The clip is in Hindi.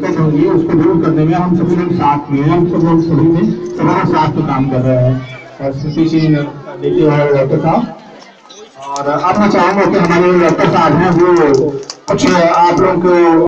दिक्कत होगी उसको दूर करने में हम सभी लोग साथ में हम सब लोग सभी में सबका साथ में काम कर रहे हैं। और स्मृति जी देखिए हमारे डॉक्टर साहब। और अब मैं चाहूँगा कि हमारे डॉक्टर साहब हैं, वो कुछ आप लोगों को